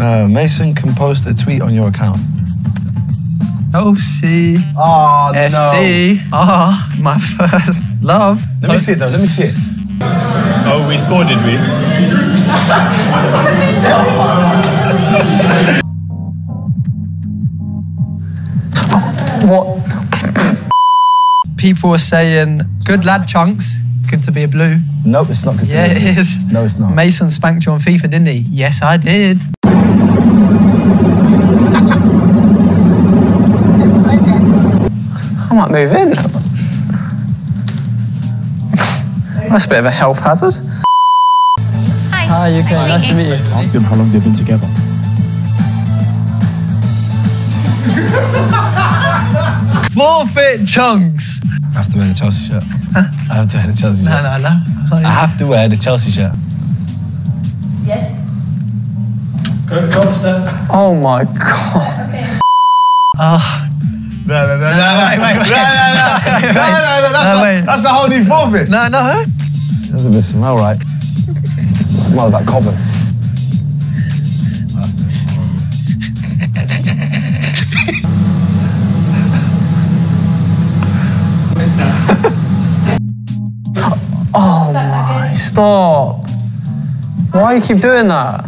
Uh, Mason can post a tweet on your account. OC. Oh, FC. Ah, my first love. Let me see it though. Let me see it. Oh, we scored, did we? What? People were saying, good lad, Chunkz. Good to be a blue. No, it's not good. to Yeah, me. it is. No, it's not. Mason spanked you on FIFA, didn't he? Yes, I did. Might move in. That's a bit of a health hazard. Hi. Hi, you okay? Nice to meet you. Ask them how long they've been together. Forfeit Chunkz. I have to wear the Chelsea shirt. Huh? I have to wear the Chelsea shirt. no, no. no. I have to wear the Chelsea shirt. Yes. Oh my god. Okay. Ah, No, no, no, no, no, wait, wait, wait. no, no, no, no, no, no, that's, No, that's a whole new forfeit. no, no. Doesn't it smell right? smells like cobble. Oh my. Stop. Why you keep doing that?